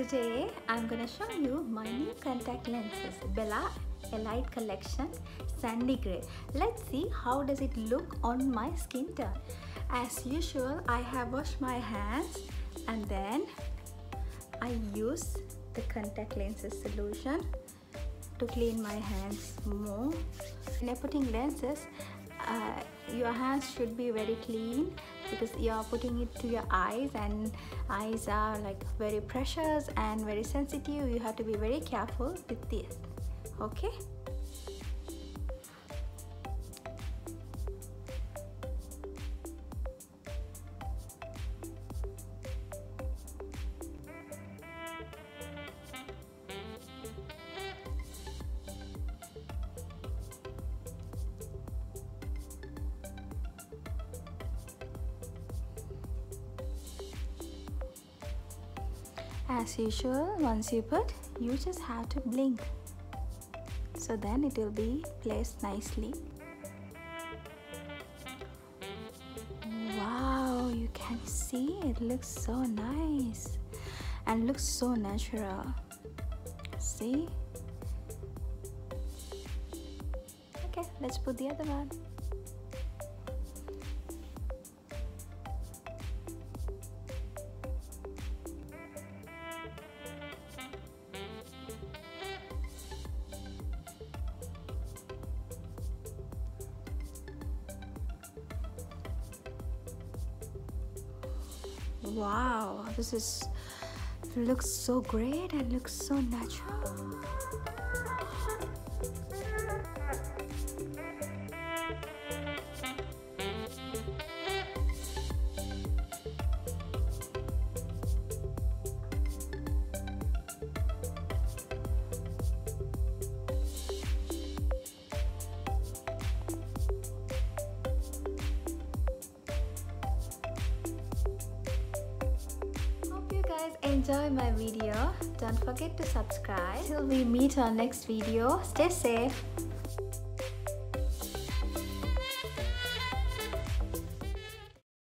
Today I'm gonna show you my new contact lenses Bella Elite Collection Sandy Grey. Let's see how does it look on my skin tone. As usual I have washed my hands and then I use the contact lenses solution to clean my hands more. When putting lenses uh, your hands should be very clean because you are putting it to your eyes and eyes are like very precious and very sensitive. You have to be very careful with this. Okay as usual once you put you just have to blink. So then it will be placed nicely. Wow you can see it looks so nice and looks so natural. See? Okay let's put the other one wow this is looks so great and looks so natural guys enjoy my video. Don't forget to subscribe. Till we meet on next video stay safe